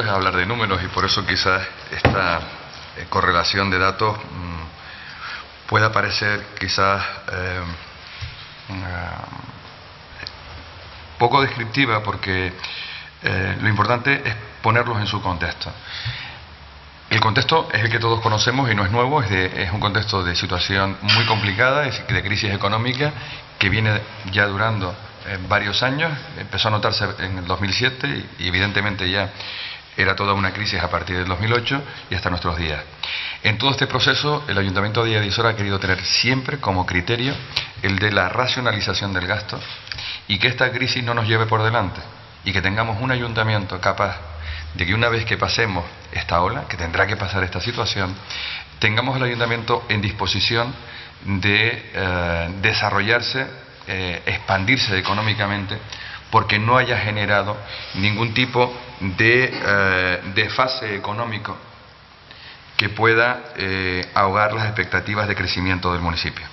es hablar de números y por eso quizás esta eh, correlación de datos mm, pueda parecer quizás eh, poco descriptiva porque eh, lo importante es ponerlos en su contexto. El contexto es el que todos conocemos y no es nuevo, es, un contexto de situación muy complicada, de crisis económica que viene ya durando eh, varios años, empezó a notarse en el 2007 y evidentemente ya era toda una crisis a partir del 2008 y hasta nuestros días. En todo este proceso, el Ayuntamiento de Villadisora ha querido tener siempre como criterio el de la racionalización del gasto y que esta crisis no nos lleve por delante y que tengamos un ayuntamiento capaz de que una vez que pasemos esta ola, que tendrá que pasar esta situación, tengamos el ayuntamiento en disposición de eh, desarrollarse, eh, expandirse económicamente, porque no haya generado ningún tipo de, eh, fase económico que pueda ahogar las expectativas de crecimiento del municipio.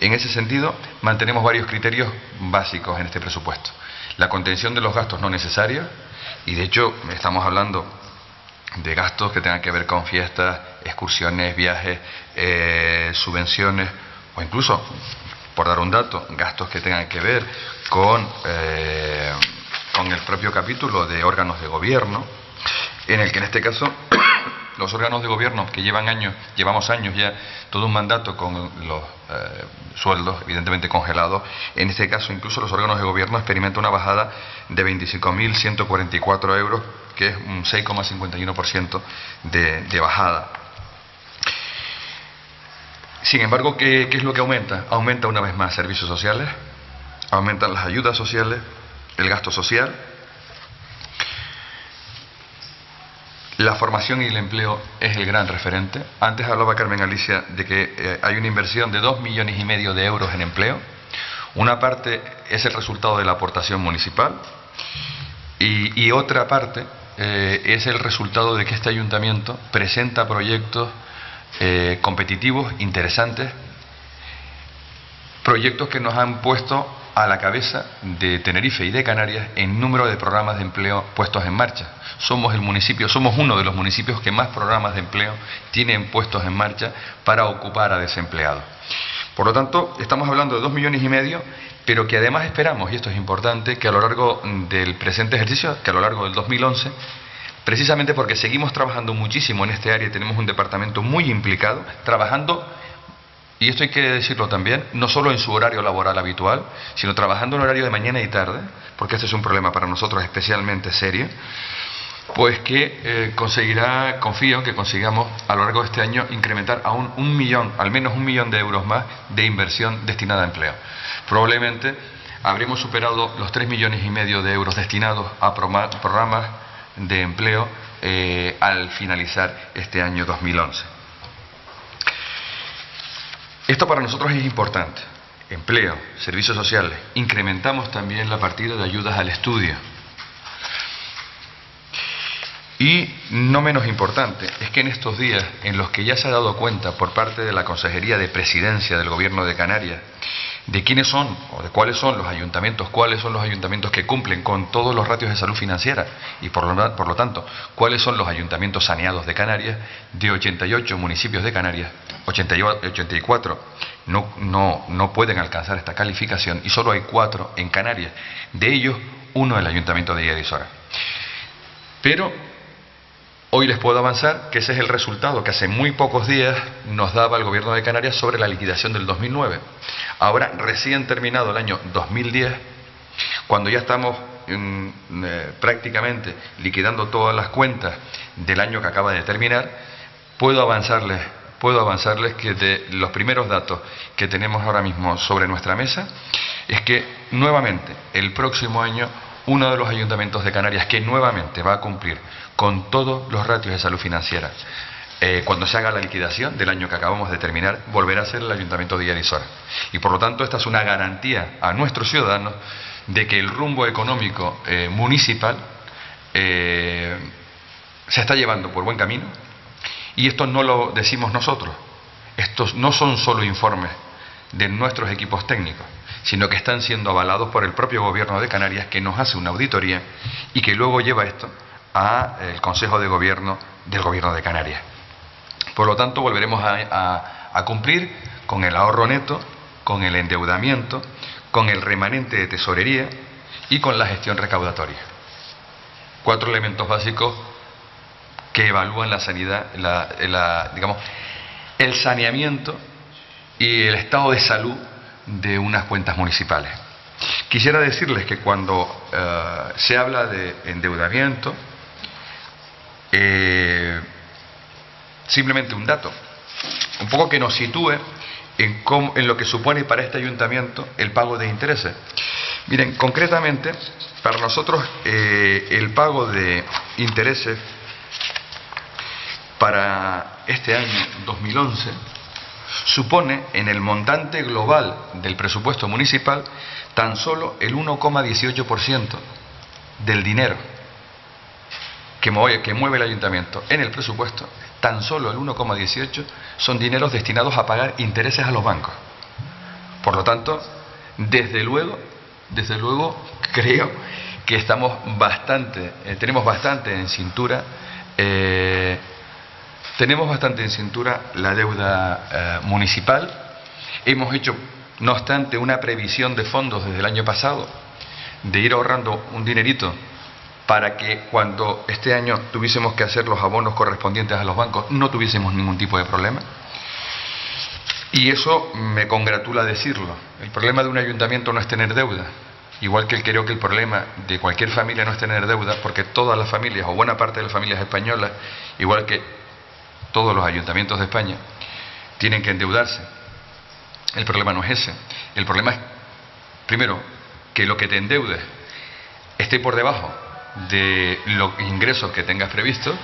En ese sentido, mantenemos varios criterios básicos en este presupuesto. La contención de los gastos no necesarios, y de hecho estamos hablando de gastos que tengan que ver con fiestas, excursiones, viajes, subvenciones, o incluso, por dar un dato, gastos que tengan que ver con, eh, con el propio capítulo de órganos de gobierno, en el que en este caso los órganos de gobierno que llevan años, llevamos años ya, todo un mandato con los eh, sueldos evidentemente congelados, en este caso incluso los órganos de gobierno experimentan una bajada de 25.144 euros, que es un 6,51% de, de bajada. Sin embargo, ¿qué, es lo que aumenta? Aumenta una vez más servicios sociales, aumentan las ayudas sociales, el gasto social, La formación y el empleo es el gran referente. Antes hablaba Carmen Alicia de que eh, hay una inversión de dos millones y medio de euros en empleo. Una parte es el resultado de la aportación municipal y, otra parte eh, es el resultado de que este ayuntamiento presenta proyectos eh, competitivos, interesantes, proyectos que nos han puesto a la cabeza de Tenerife y de Canarias en número de programas de empleo puestos en marcha. Somos el municipio, somos uno de los municipios que más programas de empleo tienen puestos en marcha para ocupar a desempleados. Por lo tanto, estamos hablando de dos millones y medio, pero que además esperamos, y esto es importante, que a lo largo del presente ejercicio, que a lo largo del 2011, precisamente porque seguimos trabajando muchísimo en este área tenemos un departamento muy implicado, trabajando, y esto hay que decirlo también, no solo en su horario laboral habitual, sino trabajando en horario de mañana y tarde, porque este es un problema para nosotros especialmente serio, pues que eh, conseguirá, confío que consigamos a lo largo de este año incrementar a un millón, al menos un millón de euros más de inversión destinada a empleo. Probablemente habremos superado los tres millones y medio de euros destinados a programas de empleo eh, al finalizar este año 2011. Esto para nosotros es importante. Empleo, servicios sociales. Incrementamos también la partida de ayudas al estudio. Y no menos importante, es que en estos días en los que ya se ha dado cuenta por parte de la Consejería de Presidencia del Gobierno de Canarias de quiénes son o de cuáles son los ayuntamientos, cuáles son los ayuntamientos que cumplen con todos los ratios de salud financiera y por lo, tanto, cuáles son los ayuntamientos saneados de Canarias, de 88 municipios de Canarias, 84 no, no, no pueden alcanzar esta calificación y solo hay cuatro en Canarias, de ellos uno el ayuntamiento de Yadisora. Pero Hoy les puedo avanzar que ese es el resultado que hace muy pocos días nos daba el Gobierno de Canarias sobre la liquidación del 2009. Ahora, recién terminado el año 2010, cuando ya estamos mm, eh, prácticamente liquidando todas las cuentas del año que acaba de terminar, puedo avanzarles, puedo avanzarles que de los primeros datos que tenemos ahora mismo sobre nuestra mesa es que nuevamente el próximo año uno de los ayuntamientos de Canarias que nuevamente va a cumplir con todos los ratios de salud financiera. Eh, cuando se haga la liquidación del año que acabamos de terminar, volverá a ser el Ayuntamiento de Yarisora. Y por lo tanto, esta es una garantía a nuestros ciudadanos de que el rumbo económico eh, municipal eh, se está llevando por buen camino. Y esto no lo decimos nosotros. Estos no son solo informes de nuestros equipos técnicos, sino que están siendo avalados por el propio Gobierno de Canarias, que nos hace una auditoría y que luego lleva esto al Consejo de Gobierno del Gobierno de Canarias. Por lo tanto, volveremos a, cumplir con el ahorro neto, con el endeudamiento, con el remanente de tesorería y con la gestión recaudatoria. Cuatro elementos básicos que evalúan la sanidad, digamos, el saneamiento y el estado de salud de unas cuentas municipales. Quisiera decirles que cuando eh, se habla de endeudamiento, eh, simplemente un dato, un poco que nos sitúe en, en, lo que supone para este ayuntamiento el pago de intereses. Miren, concretamente, para nosotros eh, el pago de intereses para este año 2011 supone en el montante global del presupuesto municipal tan solo el 1,18% del dinero que mueve, que mueve el ayuntamiento en el presupuesto, tan solo el 1,18 son dineros destinados a pagar intereses a los bancos. Por lo tanto, desde luego, desde luego creo que estamos bastante, eh, tenemos bastante en cintura eh, tenemos bastante en cintura la deuda eh, municipal. Hemos hecho, no obstante, una previsión de fondos desde el año pasado de ir ahorrando un dinerito para que cuando este año tuviésemos que hacer los abonos correspondientes a los bancos no tuviésemos ningún tipo de problema. Y eso me congratula decirlo. El problema de un ayuntamiento no es tener deuda, igual que creo que el problema de cualquier familia no es tener deuda, porque todas las familias o buena parte de las familias españolas, igual que todos los ayuntamientos de España tienen que endeudarse. El problema no es ese. El problema es, primero, que lo que te endeudes esté por debajo de los ingresos que tengas previsto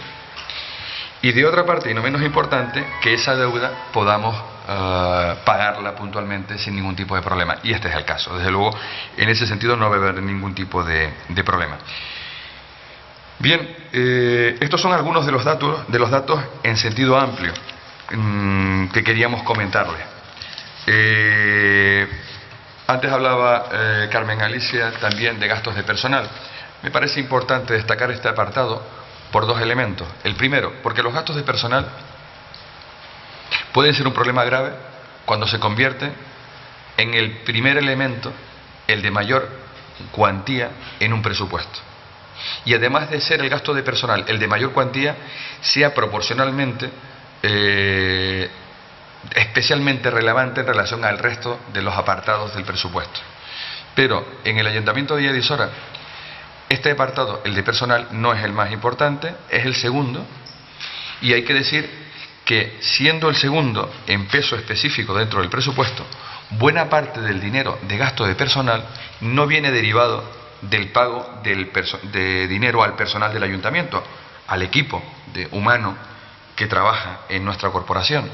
y de otra parte, y no menos importante, que esa deuda podamos eh, pagarla puntualmente sin ningún tipo de problema. Y este es el caso. Desde luego, en ese sentido no va a haber ningún tipo de problema. Bien, eh, estos son algunos de los datos, de los datos en sentido amplio mm, que queríamos comentarles. Eh, antes hablaba eh, Carmen Alicia también de gastos de personal. Me parece importante destacar este apartado por dos elementos. El primero, porque los gastos de personal pueden ser un problema grave cuando se convierte en el primer elemento, el de mayor cuantía en un presupuesto y además de ser el gasto de personal el de mayor cuantía, sea proporcionalmente eh, especialmente relevante en relación al resto de los apartados del presupuesto. Pero en el Ayuntamiento de Edisora, este apartado, el de personal, no es el más importante, es el segundo, y hay que decir que siendo el segundo en peso específico dentro del presupuesto, buena parte del dinero de gasto de personal no viene derivado del pago del de dinero al personal del ayuntamiento, al equipo de humano que trabaja en nuestra corporación,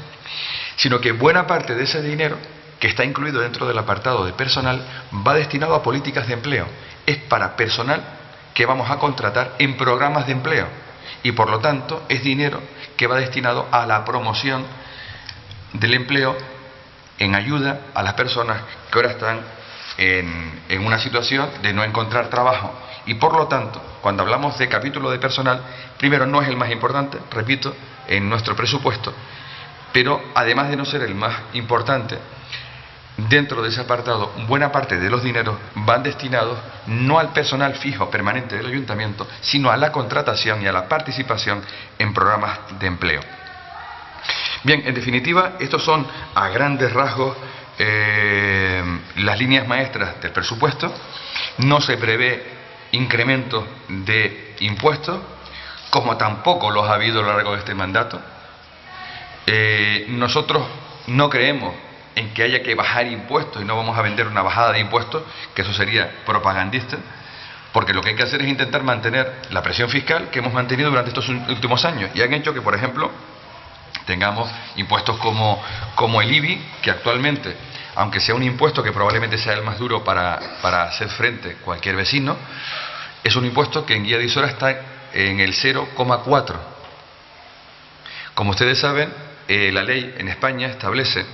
sino que buena parte de ese dinero que está incluido dentro del apartado de personal va destinado a políticas de empleo. Es para personal que vamos a contratar en programas de empleo y por lo tanto es dinero que va destinado a la promoción del empleo en ayuda a las personas que ahora están en, una situación de no encontrar trabajo. Y por lo tanto, cuando hablamos de capítulo de personal, primero no es el más importante, repito, en nuestro presupuesto, pero además de no ser el más importante, dentro de ese apartado, buena parte de los dineros van destinados no al personal fijo permanente del ayuntamiento, sino a la contratación y a la participación en programas de empleo. Bien, en definitiva, estos son a grandes rasgos eh, las líneas maestras del presupuesto, no se prevé incremento de impuestos, como tampoco los ha habido a lo largo de este mandato. Eh, nosotros no creemos en que haya que bajar impuestos y no vamos a vender una bajada de impuestos, que eso sería propagandista, porque lo que hay que hacer es intentar mantener la presión fiscal que hemos mantenido durante estos últimos años y han hecho que, por ejemplo, tengamos impuestos como, como el IBI, que actualmente, aunque sea un impuesto que probablemente sea el más duro para, hacer frente cualquier vecino, es un impuesto que en Guía de está en el 0,4. Como ustedes saben, eh, la ley en España establece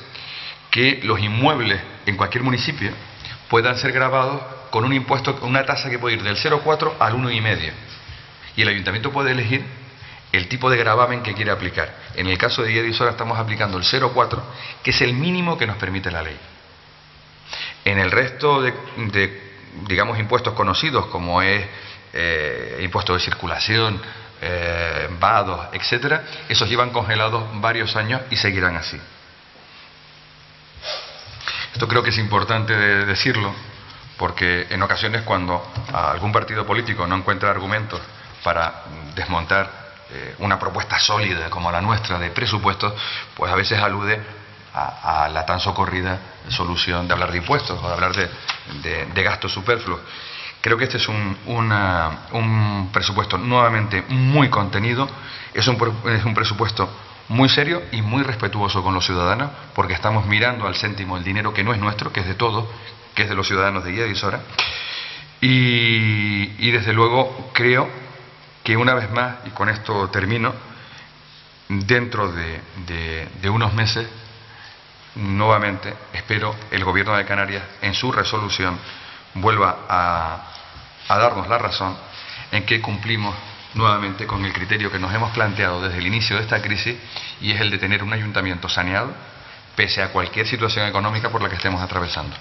que los inmuebles en cualquier municipio puedan ser grabados con un impuesto, una tasa que puede ir del 0,4 al 1,5. Y el ayuntamiento puede elegir el tipo de gravamen que quiere aplicar. En el caso de Guía estamos aplicando el 0,4, que es el mínimo que nos permite la ley. En el resto de, digamos, impuestos conocidos, como es eh, impuesto de circulación, eh, vados, etcétera, esos llevan congelados varios años y seguirán así. Esto creo que es importante decirlo, porque en ocasiones cuando algún partido político no encuentra argumentos para desmontar eh, una propuesta sólida como la nuestra de presupuestos, pues a veces alude a, la tan socorrida solución de hablar de impuestos o de hablar de, gastos superfluos. Creo que este es un, un, presupuesto nuevamente muy contenido, es un, es un presupuesto muy serio y muy respetuoso con los ciudadanos, porque estamos mirando al céntimo el dinero que no es nuestro, que es de todos, que es de los ciudadanos de Guía Isora. Y, y desde luego creo que una vez más, y con esto termino, dentro de, unos meses nuevamente espero el Gobierno de Canarias en su resolución vuelva a, darnos la razón en que cumplimos nuevamente con el criterio que nos hemos planteado desde el inicio de esta crisis y es el de tener un ayuntamiento saneado pese a cualquier situación económica por la que estemos atravesando.